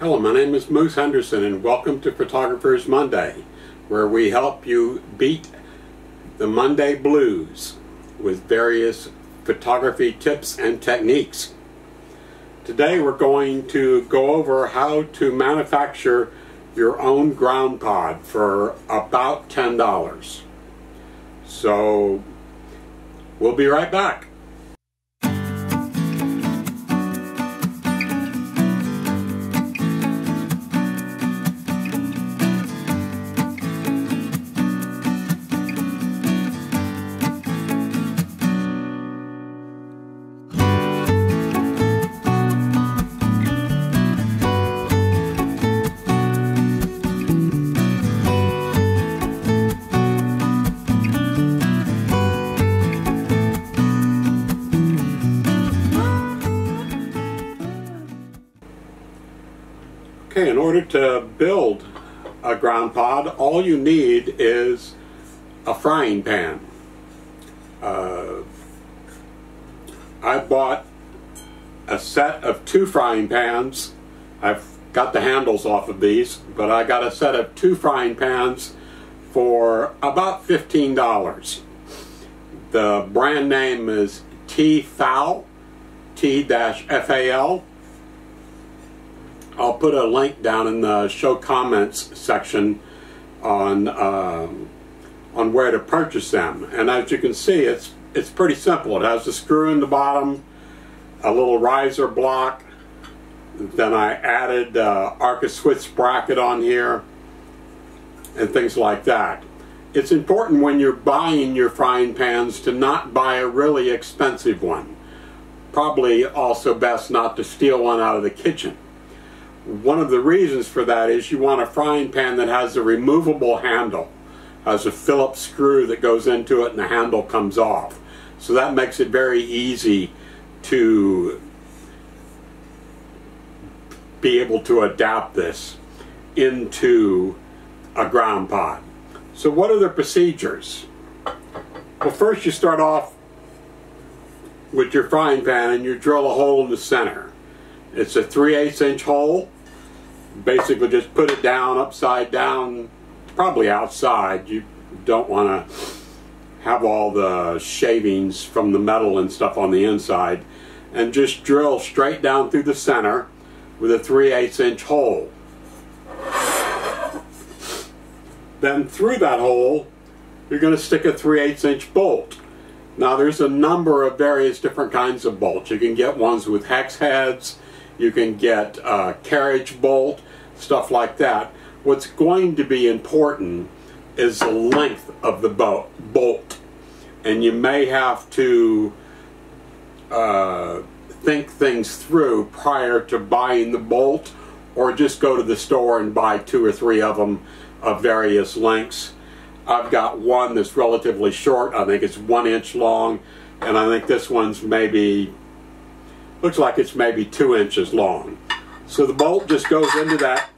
Hello, my name is Moose Henderson and welcome to Photographer's Monday, where we help you beat the Monday blues with various photography tips and techniques. Today we're going to go over how to manufacture your own ground pod for about $10. So we'll be right back. Order to build a ground pod, all you need is a frying pan. Uh, I bought a set of two frying pans. I've got the handles off of these, but I got a set of two frying pans for about $15. The brand name is T-FAL, T-FAL. I'll put a link down in the show comments section on um, on where to purchase them. And as you can see, it's it's pretty simple. It has a screw in the bottom, a little riser block. Then I added uh, Arca Swiss bracket on here, and things like that. It's important when you're buying your frying pans to not buy a really expensive one. Probably also best not to steal one out of the kitchen. One of the reasons for that is you want a frying pan that has a removable handle, has a Phillips screw that goes into it and the handle comes off. So that makes it very easy to be able to adapt this into a ground pod. So what are the procedures? Well first you start off with your frying pan and you drill a hole in the center. It's a 3 8 inch hole. Basically just put it down upside down, probably outside. You don't want to have all the shavings from the metal and stuff on the inside. And just drill straight down through the center with a 3 8 inch hole. Then through that hole, you're going to stick a 3 8 inch bolt. Now there's a number of various different kinds of bolts. You can get ones with hex heads, you can get a carriage bolt, stuff like that. What's going to be important is the length of the bolt. And you may have to uh, think things through prior to buying the bolt or just go to the store and buy two or three of them of various lengths. I've got one that's relatively short. I think it's one inch long. And I think this one's maybe, looks like it's maybe two inches long. So the bolt just goes into that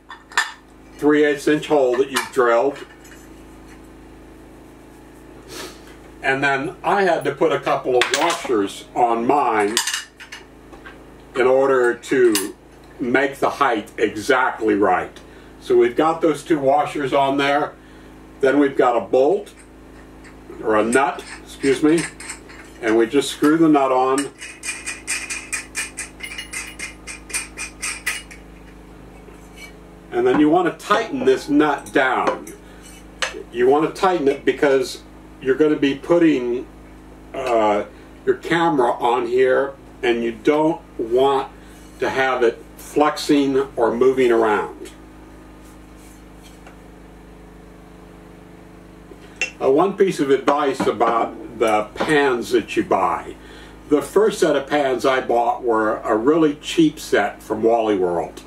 3 8 inch hole that you've drilled. And then I had to put a couple of washers on mine in order to make the height exactly right. So we've got those two washers on there. Then we've got a bolt, or a nut, excuse me, and we just screw the nut on. And then you want to tighten this nut down. You want to tighten it because you're going to be putting uh, your camera on here and you don't want to have it flexing or moving around. Uh, one piece of advice about the pans that you buy. The first set of pans I bought were a really cheap set from Wally World.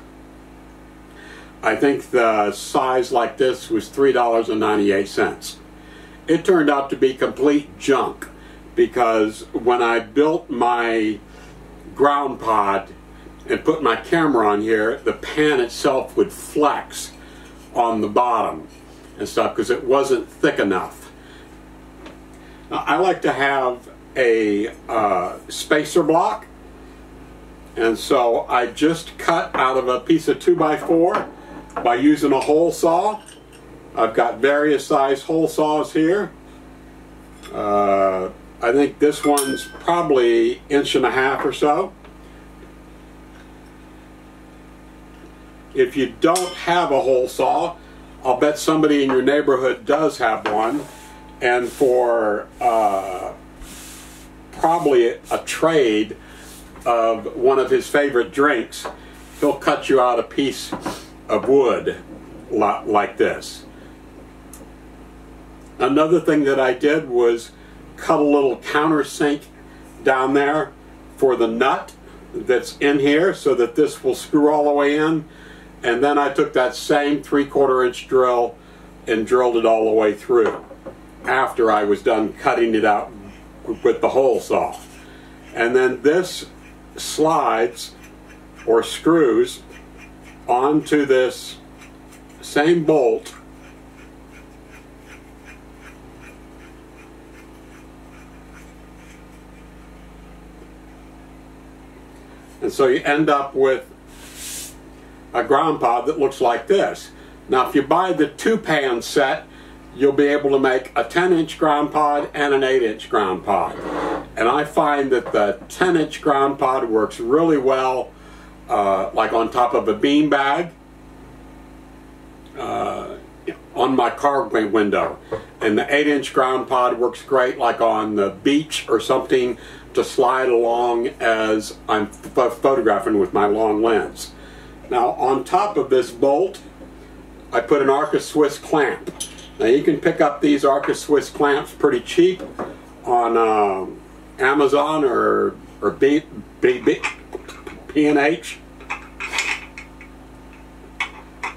I think the size like this was $3.98. It turned out to be complete junk because when I built my ground pod and put my camera on here, the pan itself would flex on the bottom and stuff because it wasn't thick enough. Now, I like to have a uh, spacer block And so I just cut out of a piece of 2x4 by using a hole saw. I've got various size hole saws here. Uh, I think this one's probably inch and a half or so. If you don't have a hole saw, I'll bet somebody in your neighborhood does have one. And for uh, probably a trade of one of his favorite drinks, he'll cut you out a piece of wood like this. Another thing that I did was cut a little countersink down there for the nut that's in here so that this will screw all the way in. And then I took that same three quarter inch drill and drilled it all the way through after I was done cutting it out with the hole saw. And then this slides or screws onto this same bolt and so you end up with a ground pod that looks like this. Now if you buy the two pan set you'll be able to make a 10 inch ground pod and an 8 inch ground pod. And I find that the 10 inch ground pod works really well uh, like on top of a bean bag uh, on my car window. And the 8 inch ground pod works great like on the beach or something to slide along as I'm photographing with my long lens. Now on top of this bolt I put an Arca Swiss clamp. Now you can pick up these Arca Swiss clamps pretty cheap on um, Amazon or or B, B, B, P&H.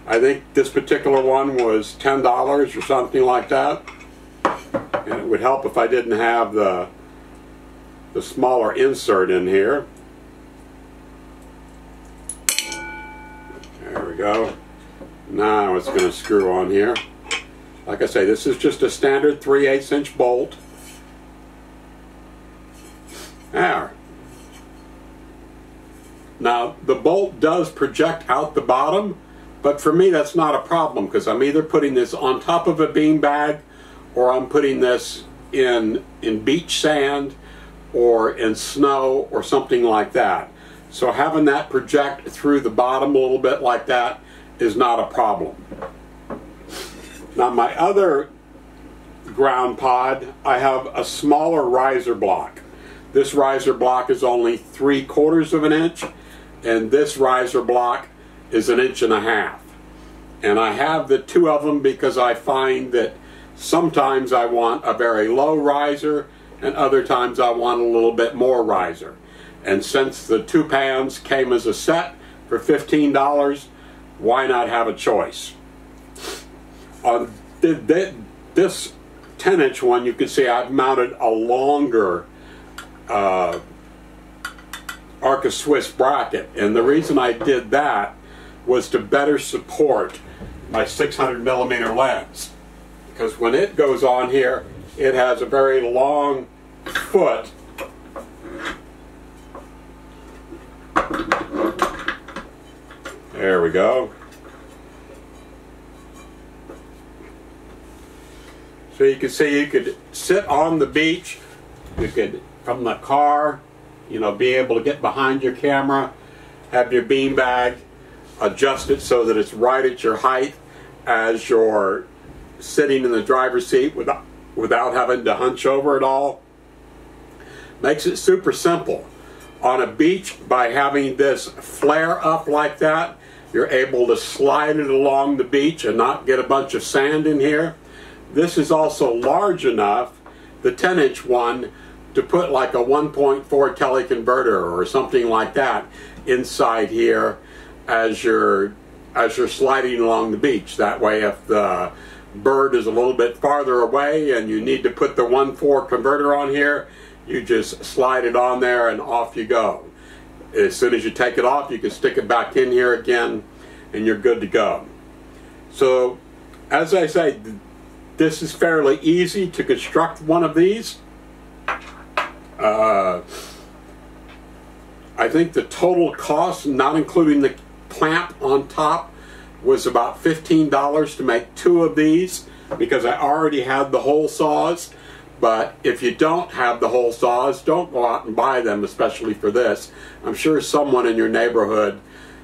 I think this particular one was $10 or something like that. And it would help if I didn't have the the smaller insert in here. There we go. Now it's going to screw on here. Like I say, this is just a standard 3 8 inch bolt. There. Now, the bolt does project out the bottom, but for me that's not a problem because I'm either putting this on top of a bean bag or I'm putting this in, in beach sand or in snow or something like that. So having that project through the bottom a little bit like that is not a problem. Now my other ground pod, I have a smaller riser block. This riser block is only three quarters of an inch and this riser block is an inch and a half. And I have the two of them because I find that sometimes I want a very low riser and other times I want a little bit more riser. And since the two pans came as a set for $15, why not have a choice? On this 10 inch one, you can see I've mounted a longer uh, Arca Swiss bracket. And the reason I did that was to better support my 600 millimeter lens. Because when it goes on here, it has a very long foot There we go. So you can see you could sit on the beach, you could, from the car, you know, be able to get behind your camera, have your bean bag, adjust it so that it's right at your height as you're sitting in the driver's seat without, without having to hunch over at all. Makes it super simple. On a beach, by having this flare up like that, you're able to slide it along the beach and not get a bunch of sand in here. This is also large enough, the 10 inch one, to put like a 1.4 teleconverter or something like that inside here as you're as you're sliding along the beach. That way if the bird is a little bit farther away and you need to put the 1.4 converter on here, you just slide it on there and off you go. As soon as you take it off, you can stick it back in here again and you're good to go. So, as I say, this is fairly easy to construct one of these. Uh, I think the total cost, not including the clamp on top, was about $15 to make two of these because I already had the hole saws. But if you don't have the hole saws, don't go out and buy them, especially for this. I'm sure someone in your neighborhood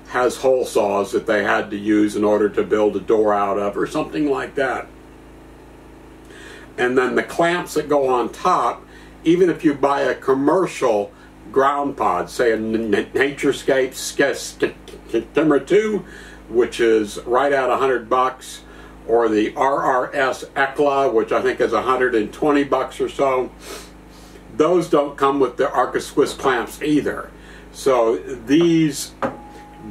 has hole saws that they had to use in order to build a door out of or something like that. And then the clamps that go on top, even if you buy a commercial ground pod, say a Naturescape Skimmer 2, which is right at 100 bucks, or the RRS ECLA, which I think is 120 bucks or so. Those don't come with the Arca Swiss clamps either. So these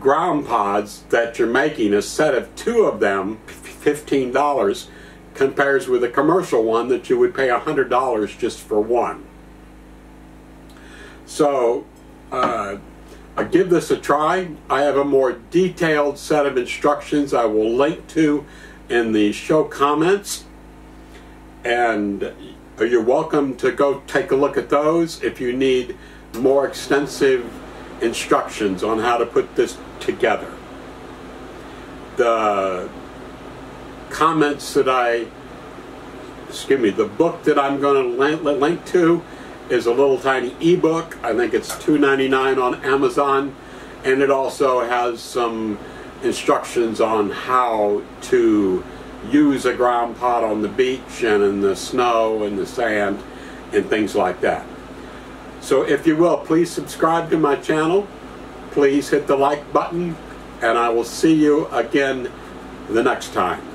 ground pods that you're making, a set of two of them, $15, compares with a commercial one that you would pay $100 just for one. So, uh, I give this a try. I have a more detailed set of instructions I will link to in the show comments. And you're welcome to go take a look at those if you need more extensive instructions on how to put this together. The comments that I, excuse me, the book that I'm going to link to is a little tiny ebook. I think it's $2.99 on Amazon. And it also has some instructions on how to use a ground pod on the beach and in the snow and the sand and things like that. So if you will, please subscribe to my channel. Please hit the like button and I will see you again the next time.